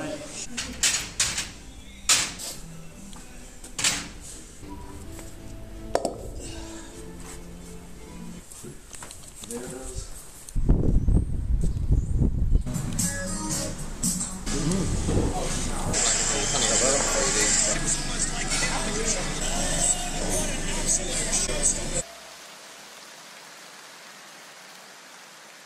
moment. There it is.